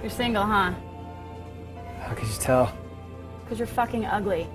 You're single, huh? How could you tell? Because you're fucking ugly.